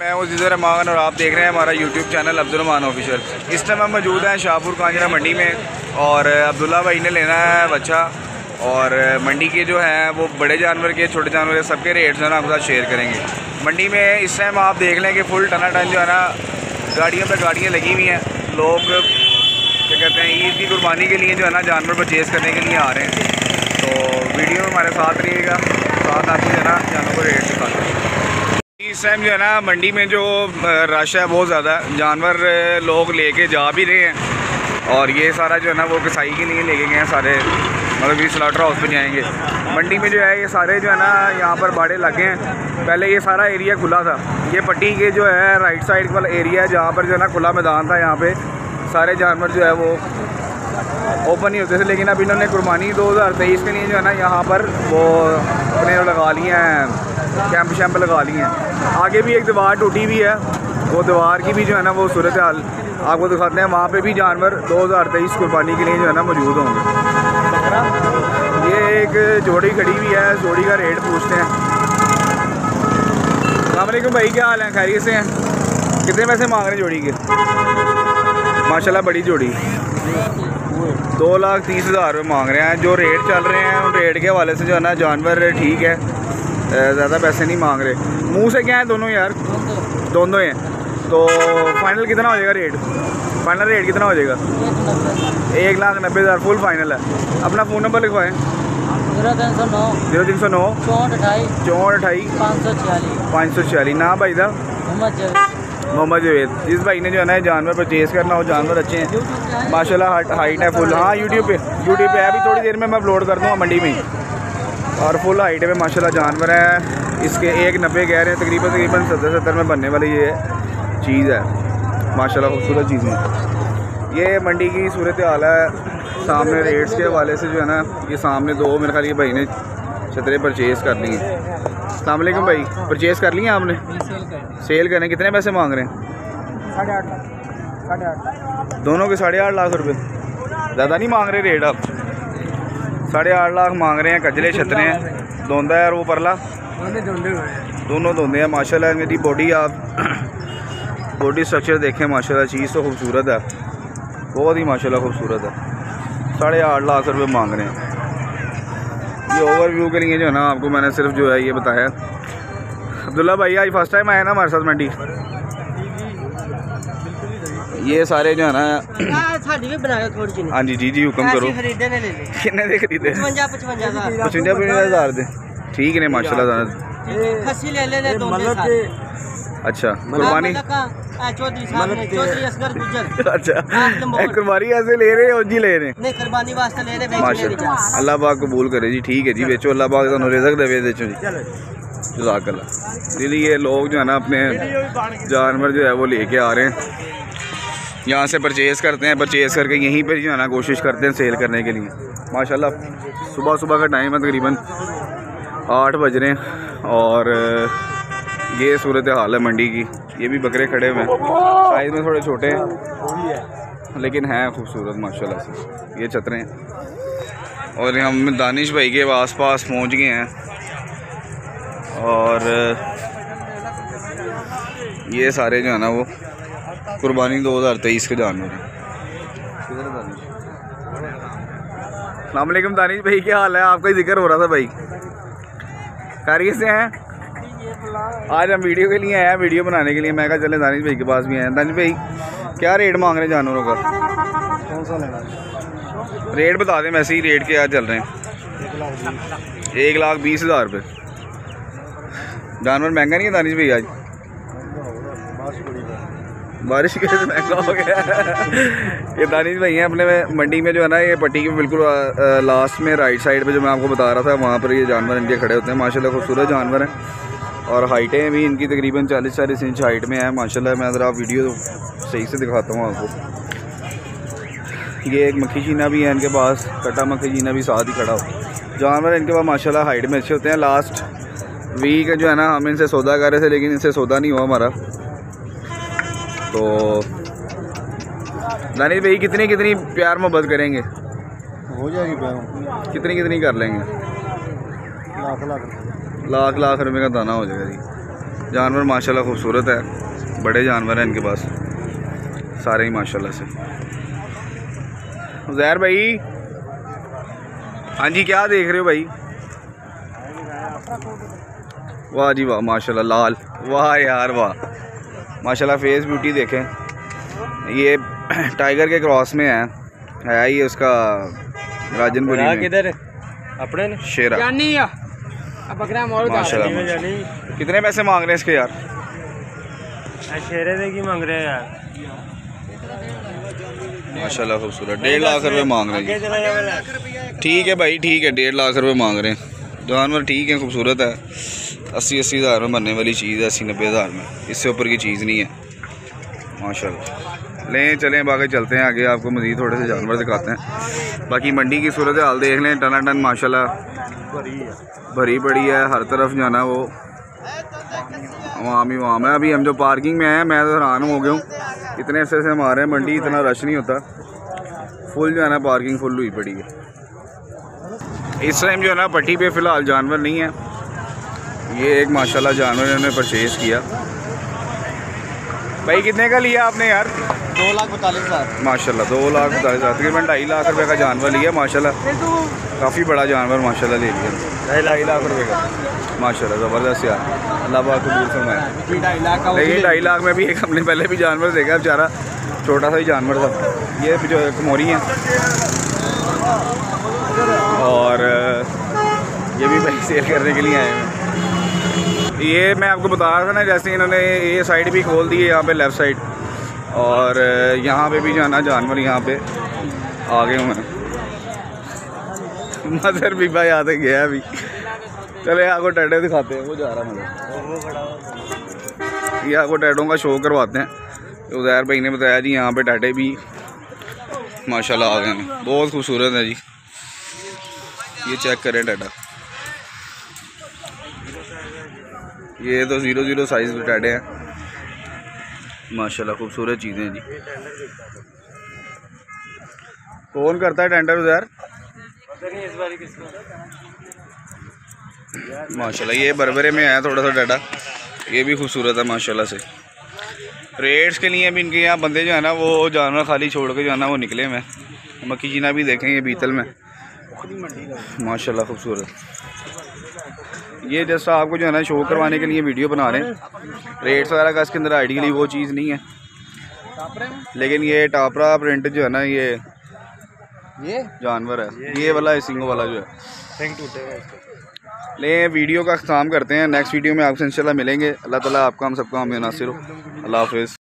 मैं हूँ जिजर रहमान और आप देख रहे हैं हमारा यूट्यूब चैनल अब्दुलरमान ऑफिशियल इस टाइम हम मौजूद हैं शाहपुर कांजरा मंडी में और अब्दुल्ला भाई ने लेना है बच्चा और मंडी के जो हैं वो बड़े जानवर के, छोटे जानवर के, सबके रेट जो है ना आपके साथ शेयर करेंगे। मंडी में इस टाइम आप देख लें कि फुल टना टन जो है ना गाड़ियों पर गाड़ियाँ लगी हुई हैं। लोग क्या कहते हैं, ईद की कुर्बानी के लिए जो है ना जानवर परचेज़ करने के लिए आ रहे हैं। तो वीडियो में हमारे साथ रहिएगा, साथ आपको जो है ना जानवर को रेट दिखाते हैं। इस टाइम जो है ना, मंडी में जो रश है बहुत ज़्यादा। जानवर लोग लेके जा भी रहे हैं। और ये सारा जो है ना, वो कसाई के लिए लेके गए हैं सारे। मतलब कि स्लाटर हाउस पे जाएँगे। मंडी में जो है, ये सारे जो है ना, यहाँ पर बाड़े लगे हैं। पहले ये सारा एरिया खुला था। ये पट्टी के जो है राइट साइड वाला एरिया है, जहाँ पर जो है ना, खुला मैदान था यहाँ पे। सारे जानवर जो है, वो ओपन ही होते थे। लेकिन अब इन्होंने कुर्बानी 2023 के लिए जो है ना, यहाँ पर वो अपने लगा लिए हैं। कैंप शैम्प लगा लिए। हैं आगे भी एक दीवार टूटी हुई है। वो दीवार की भी जो है ना, वो सूरत हाल आपको दिखाते हैं। वहाँ पे भी जानवर 2023 कुर्बानी के लिए जो है ना मौजूद होंगे। ये एक जोड़ी खड़ी हुई है। जोड़ी का रेट पूछते हैं। अलैक्म भाई, क्या हाल है? खैरियत से हैं? कितने पैसे मांग रहे हैं जोड़ी के? माशाल्लाह, बड़ी जोड़ी। दो लाख तीस हज़ार रुपये मांग रहे हैं। जो रेट चल रहे हैं, उन रेट के हवाले से जो है ना, जानवर ठीक है। ज़्यादा पैसे नहीं मांग रहे। मुँह से क्या है दोनों यार? दोनों हैं। तो फाइनल कितना हो जाएगा रेट फाइनल रेट कितना हो जाएगा? एक लाख नब्बे हज़ार फुल फाइनल है। अपना फ़ोन नंबर लिखवाएँ। ज़ीरो तीन सौ नौ। ज़ीरो तीन सौ नौ। चौंठ अठाई चौंठ अठाई पाँच सौ छियालीस। पाँच सौ छियालीस। ना भाई साहब मोहम्मद जवेद। जिस भाई ने जो है ना जानवर परचेज़ करना हो जानवर अच्छे हैं। माशाल्लाह हाइट है फुल हाँ यूट्यूब पे यूट्यूब पे अभी थोड़ी देर में मैं अपलोड कर दूँगा मंडी में और फुल हाइट में माशाल्लाह जानवर है। इसके एक नब्बे कह रहे हैं तकरीबन तकरीबन सत्तर सत्तर में बनने वाली ये चीज़ है। माशाल्लाह खूबसूरत चीज़ है। ये मंडी की सूरत हाल है। सामने रेट्स के हवाले से जो है ना ये सामने दो मेरे ख्याल ये भाई ने छतरे परचेज़ कर ली हैं। अलैक्म भाई। परचेज़ कर ली लिया आपने? सेल करें कितने पैसे मांग रहे हैं? साढ़े आठ लाख। साढ़े आठ दोनों के साढ़े आठ लाख रुपये ज़्यादा नहीं मांग रहे रेट आप? साढ़े आठ लाख मांग रहे हैं कजले छतरे हैं। धोंदा है और वो परला? दोनों धोंदे हैं माशाल्लाह मेरी बॉडी आप बॉडी स्ट्रक्चर देखें माशाल्लाह चीज़ तो खूबसूरत है। बहुत ही माशाल्लाह खूबसूरत है। साढ़े आठ लाख रुपये मांग रहे हैं। ये ओवरव्यू के लिए जो है ना आपको मैंने सिर्फ़ जो है ये बताया। अब्दुल्ला भाई आज फ़र्स्ट टाइम आया ना हमारे साथ मंडी? ये सारे जो है ना साड़ी भी बनाया थोड़ी सी हाँ जी जी जी हुक्म करो। खरीदे ने ले ले किन्ने दे खरीदे? पचवंजा पचवंजा हज़ार दे। ठीक ने माशाल्लाह खस्सी ले ले ले दोनों साथ अच्छा कुर्बानी? चौधरी साहब ने चौधरी असगर गुजर। अच्छा कुर्बानी ऐसे ले रहे हो जी ले रहे नहीं कुर्बानी वास्ते ले रहे माशा अल्लाह पाक कबूल करे जी ठीक है जी बेचो। अल्लाह पाक तुम रिजक देवे बेचो जी। जजाकल्ला दीदी ये लोग जो है ना अपने जानवर जो है वो लेके आ रहे हैं। यहाँ से परचेज़ करते हैं परचेज़ करके यहीं पर जो कोशिश करते हैं सेल करने के लिए। माशाल्लाह, सुबह सुबह का टाइम है तकरीबन आठ बज रहे हैं और, ये सूरत हाल है मंडी की। ये भी बकरे खड़े हुए हैं। साइज़ में थोड़े छोटे हैं, लेकिन हैं खूबसूरत, माशाल्लाह से। ये चतरे हैं। और हम दानिश भाई के आस पास पहुँच गए हैं। और, ये सारे जो है ना वो कुर्बानी 2023 के जानवर हैं। अलैक्म दानिश भाई, क्या हाल है? आपका ही ज़िक्र हो रहा था भाई। कारियर से हैं? आज हम वीडियो के लिए आए हैं, वीडियो बनाने के लिए। मैं कहा, चले दानिश भाई के पास भी आए दानिश भाई, क्या रेट मांग रहे हैं जानवरों का? कौन सा लेना रेट बता दें, वैसे ही रेट क्या चल रहे हैं। एक लाख बीस हज़ार रुपये जानवर महँगा नहीं है दानिश भाई आज? बारिश के से महँगा हो गया। ये दानिश भाई हैं अपने में मंडी में जो है ना ये पट्टी के बिल्कुल लास्ट में राइट साइड पे जो मैं आपको बता रहा था वहाँ पर ये जानवर इनके खड़े होते हैं। माशाल्लाह खूबसूरत जानवर हैं। और हाइटें भी इनकी तकरीबन चालीस चालीस इंच हाइट में है। माशाल्लाह मैं अगर आप वीडियो सही से दिखाता हूँ आपको। ये एक मक्खी जीना भी है इनके पास कटा मक्खी जीना भी साथ ही खड़ा हो। जानवर इनके पास माशाल्लाह हाइट में अच्छे होते हैं। लास्ट वीक जो है ना हम इनसे सौदा कर रहे थे लेकिन इनसे सौदा नहीं हुआ हमारा। तो दानिश भाई कितनी कितनी प्यार मोहब्बत करेंगे? हो जाएगी प्यार कितनी कितनी कर लेंगे? लाख लाख लाख लाख रुपए का दाना हो जाएगा जी। जानवर माशाल्लाह खूबसूरत है। बड़े जानवर हैं इनके पास। सारे ही माशाल्लाह से। जहर भाई हाँ जी क्या देख रहे हो भाई? वाह जी वाह माशाल्लाह लाल। वाह यार वाह। माशाल्लाह फेस ब्यूटी देखें। ये टाइगर के क्रॉस में है। है ही उसका राजनपुरी में। किधर? अपने शेरा। माशाल्लाह जानी। कितने पैसे मांग रहे हैं इसके यार? शेरे दे की मांग रहे हैं यार। माशाल्लाह खूबसूरत। डेढ़ लाख रुपए मांग रहे हैं। ठीक है भाई ठीक है। डेढ़ लाख रुपए मांग रहे हैं। जानवर ठीक है खूबसूरत है। अस्सी अस्सी हज़ार में बनने वाली चीज़ है अस्सी नब्बे हज़ार में। इससे ऊपर की चीज़ नहीं है। माशाल्लाह। लें चलें बाकी चलते हैं आगे। आपको मज़ीद थोड़े से जानवर दिखाते हैं। बाकी मंडी की सूरत हाल देख लें। टना टन माशाल्लाह। भरी पड़ी है हर तरफ़ जो है ना वो। वाम ही वाम है। अभी हम जो पार्किंग में हैं मैं तो हैरान हो गया हूँ। इतने अरसे से हम आ रहे हैं मंडी इतना रश नहीं होता। फुल जो है ना पार्किंग फुल हुई पड़ी है। इस टाइम जो है ना पट्टी पे फ़िलहाल जानवर नहीं है। ये एक माशाल्लाह जानवर इन्होंने परचेज़ किया। भाई कितने का लिया आपने यार? दो लाख बतालीस हज़ार। माशाल्लाह दो लाख बतालीस हज़ार। तकरीबन ढाई लाख रुपए का जानवर लिया माशाल्लाह। काफ़ी बड़ा जानवर माशाल्लाह ले लिया। ढाई लाख रुपए का। माशाल्लाह ज़बरदस्त यार। अल्लाह पाक कबूल फरमाए। लेकिन ढाई लाख में भी एक हमने पहले भी जानवर देखा बेचारा छोटा सा ही जानवर था। ये जो कमोरी है। और ये भी भाई सेल करने के लिए आए हैं। ये मैं आपको बता रहा था ना, जैसे इन्होंने ये साइड भी खोल दी है यहाँ पे लेफ़्ट साइड और यहाँ पे भी जाना जानवर यहाँ पे आ गए हैं। मदर भी भाई आते गया अभी। चले आपको टैडे दिखाते हैं, वो जा रहा मदर। ये आपको टैडों का शो करवाते हैं। उजैर भाई ने बताया जी, यहाँ पे टाटे भी माशाल्लाह आ गए हैं। बहुत खूबसूरत है जी। ये चेक करें टाटा ये तो ज़ीरो ज़ीरो साइज़ के टाटे हैं। माशाल्लाह, खूबसूरत चीज़ें हैं जी। कौन करता है टेंडर उधर? माशाल्लाह, ये बरबरे में आया थोड़ा सा डाटा ये भी खूबसूरत है माशाल्लाह से। रेट्स के लिए भी इनके यहाँ बंदे जो है ना, वो जानवर खाली छोड़ के जो है ना, वो निकले हुए हैं। मक्की जीना भी देखें ये बीतल में। माशाल्लाह, खूबसूरत। ये जैसा आपको जो है ना शो करवाने के लिए वीडियो बना रहे हैं। रेट्स वगैरह का इसके अंदर आइडियली वो चीज़ नहीं है। लेकिन ये टापरा प्रिंट जो है ना ये ये? जानवर है। ये वाला है सिंगो वाला जो है। ले वीडियो का ख़त्म करते हैं। नेक्स्ट वीडियो में आपसे इंशाल्लाह मिलेंगे। अल्लाह ताला आपका हम सबका हम नासिर हो। अल्लाह हाफिज़।